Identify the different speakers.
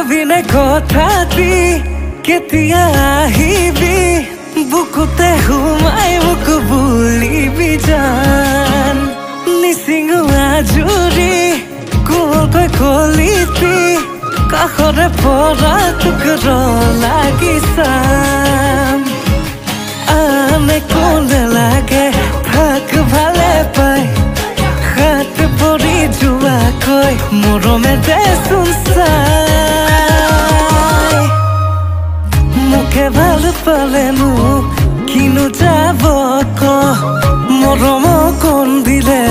Speaker 1: কবি নে কথা দি, কেতিয়া আহিবি? বুকুতে সোমাই মোক বুলিবি জান। নিচিঙো আজুৰি কোলকৈ কলিপি কাষৰে পৰা তোক ৰ লাগিছাম আনে কোনে লাগে, থাক ভালে পায় হাত পৰি যোৱাকৈ মৰমে দেচোন চাই ভাল পালে মোক কিনো যাব মৰম কণ দিলে?